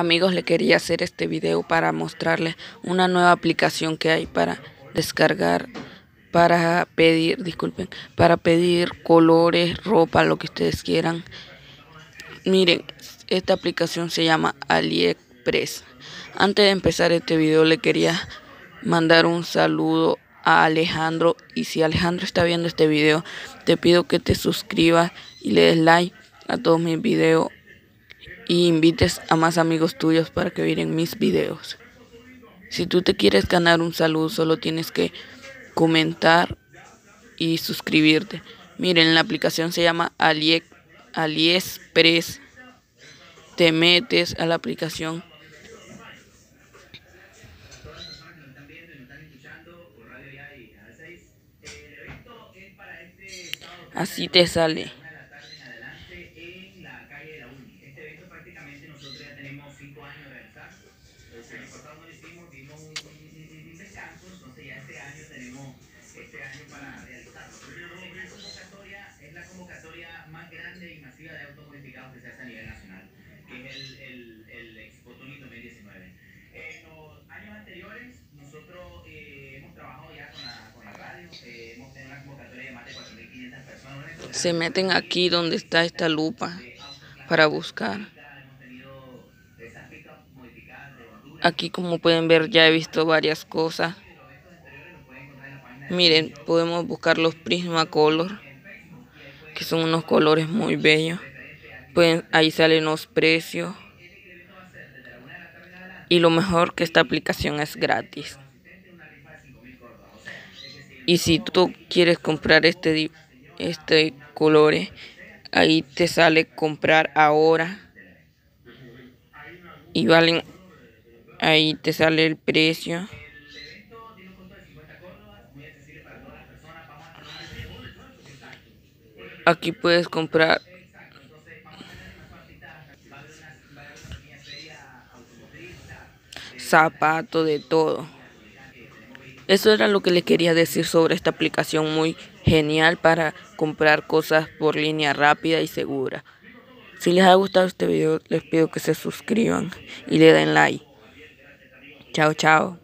Amigos, le quería hacer este video para mostrarles una nueva aplicación que hay para descargar, para pedir, disculpen, para pedir colores, ropa, lo que ustedes quieran. Miren, esta aplicación se llama AliExpress. Antes de empezar este video le quería mandar un saludo a Alejandro y si Alejandro está viendo este video, te pido que te suscribas y le des like a todos mis videos y invites a más amigos tuyos para que miren mis videos. Si tú te quieres ganar un saludo, solo tienes que comentar y suscribirte. Miren, la aplicación se llama Ali AliExpress. Te metes a la aplicación. Así te sale. Cinco años de realizar. El año pasado no hicimos, dimos un, descanso, entonces ya este año tenemos este año para realizarlo. La convocatoria es la convocatoria más grande y masiva de autos modificados que se hace a nivel nacional, que es el, el, el Expo Tuni 2019. En los años anteriores, nosotros eh, hemos trabajado ya con la, con la radio, eh, hemos tenido una convocatoria de más de 4.500 personas. Se meten aquí donde está esta lupa para buscar. Aquí como pueden ver ya he visto varias cosas. Miren, podemos buscar los Prismacolor, que son unos colores muy bellos. Pueden, ahí salen los precios. Y lo mejor que esta aplicación es gratis. Y si tú quieres comprar este, este color, ahí te sale comprar ahora. Y valen Ahí te sale el precio. Aquí puedes comprar zapatos de todo. Eso era lo que les quería decir sobre esta aplicación muy genial para comprar cosas por línea rápida y segura. Si les ha gustado este video, les pido que se suscriban y le den like. Chao, chao.